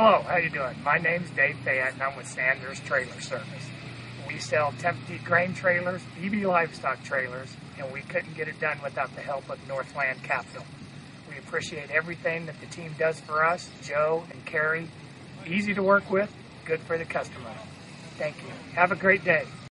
Hello, how you doing? My name's Dave Fayette, and I'm with Sanders Trailer Service. We sell Timpte grain trailers, BB livestock trailers, and we couldn't get it done without the help of Northland Capital. We appreciate everything that the team does for us, Joe and Carrie. Easy to work with, good for the customer. Thank you. Have a great day.